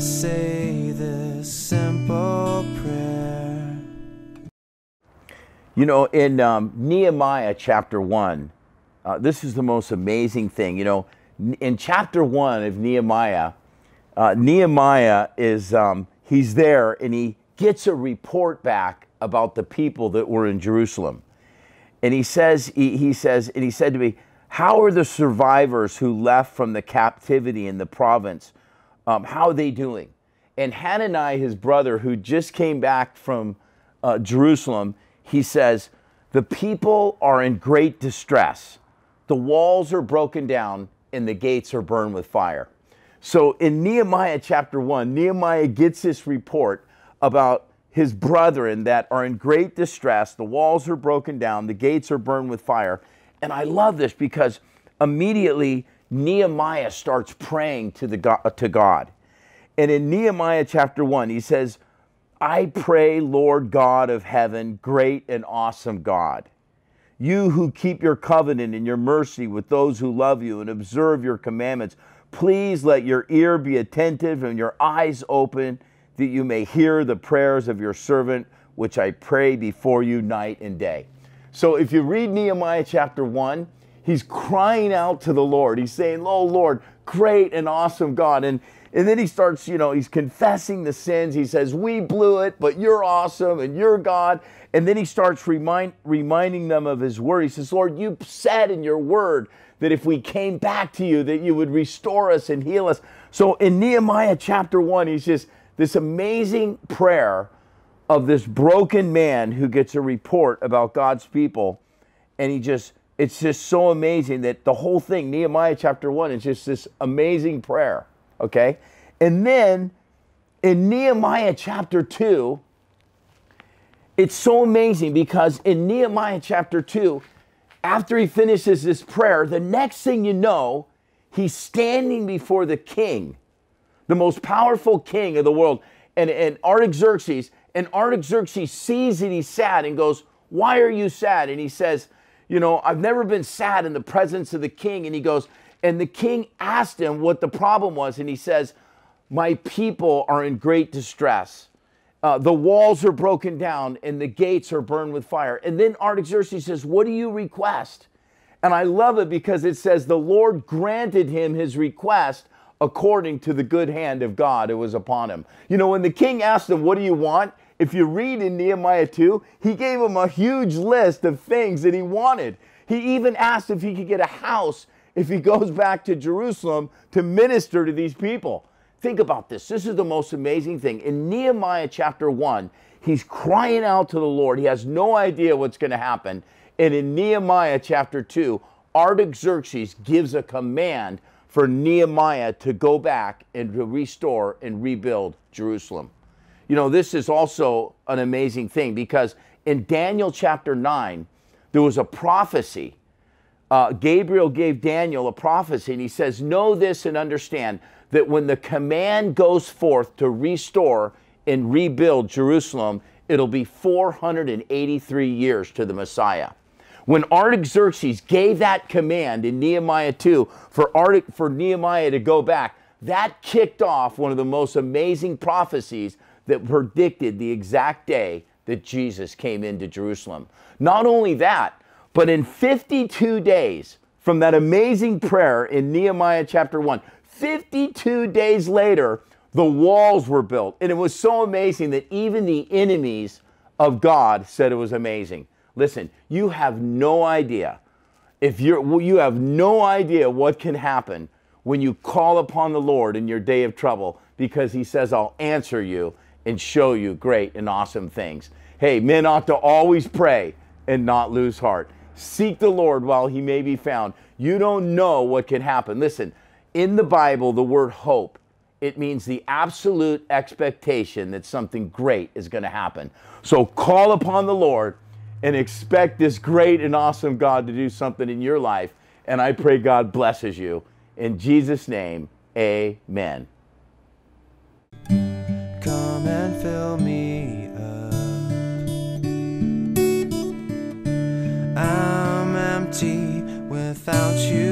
say this simple prayer. You know, in um, Nehemiah chapter 1, uh, this is the most amazing thing. You know, in chapter 1 of Nehemiah, uh, Nehemiah is, um, he's there and he gets a report back about the people that were in Jerusalem. And he says, he, he says, and he said to me, How are the survivors who left from the captivity in the province? Um, how are they doing? And Hanani, his brother, who just came back from uh, Jerusalem, he says, The people are in great distress. The walls are broken down and the gates are burned with fire. So in Nehemiah chapter 1, Nehemiah gets this report about his brethren that are in great distress. The walls are broken down, the gates are burned with fire. And I love this because immediately Nehemiah starts praying to, the God, to God. And in Nehemiah chapter 1, he says, I pray, Lord God of heaven, great and awesome God, you who keep your covenant and your mercy with those who love you and observe your commandments, please let your ear be attentive and your eyes open that you may hear the prayers of your servant, which I pray before you night and day. So if you read Nehemiah chapter 1, he's crying out to the Lord. He's saying, Oh Lord, great and awesome God. And and then he starts, you know, he's confessing the sins. He says, We blew it, but you're awesome and you're God. And then he starts remind, reminding them of his word. He says, Lord, you said in your word that if we came back to you, that you would restore us and heal us. So in Nehemiah chapter 1, he's just this amazing prayer of this broken man who gets a report about God's people. And he just, it's just so amazing that the whole thing, Nehemiah chapter 1, is just this amazing prayer. Okay? And then in Nehemiah chapter 2, it's so amazing because in Nehemiah chapter 2, after he finishes this prayer, the next thing you know, he's standing before the king, the most powerful king of the world, and, and Artaxerxes. And Artaxerxes sees that he's sad and goes, Why are you sad? And he says, You know, I've never been sad in the presence of the king. And he goes, And the king asked him what the problem was. And he says, My people are in great distress. Uh, the walls are broken down and the gates are burned with fire. And then Artaxerxes says, What do you request? And I love it because it says, The Lord granted him his request according to the good hand of God who was upon him. You know, when the king asked him, What do you want? If you read in Nehemiah 2, he gave him a huge list of things that he wanted. He even asked if he could get a house if he goes back to Jerusalem to minister to these people. Think about this. This is the most amazing thing. In Nehemiah chapter 1, he's crying out to the Lord. He has no idea what's going to happen. And in Nehemiah chapter 2, Artaxerxes gives a command for Nehemiah to go back and to restore and rebuild Jerusalem. You know, this is also an amazing thing because in Daniel chapter 9, there was a prophecy. Uh, Gabriel gave Daniel a prophecy, and he says, Know this and understand that when the command goes forth to restore and rebuild Jerusalem, it'll be 483 years to the Messiah. When Artaxerxes gave that command in Nehemiah 2 for, Art- for Nehemiah to go back, that kicked off one of the most amazing prophecies that predicted the exact day that Jesus came into Jerusalem. Not only that, but in 52 days from that amazing prayer in Nehemiah chapter 1, 52 days later, the walls were built. And it was so amazing that even the enemies of God said it was amazing. Listen, you have no idea. If you're you have no idea what can happen when you call upon the Lord in your day of trouble because he says I'll answer you and show you great and awesome things. Hey, men ought to always pray and not lose heart. Seek the Lord while he may be found. You don't know what can happen. Listen, in the Bible, the word hope, it means the absolute expectation that something great is going to happen. So call upon the Lord and expect this great and awesome God to do something in your life. And I pray God blesses you. In Jesus' name, amen. Fill me up. I'm empty without you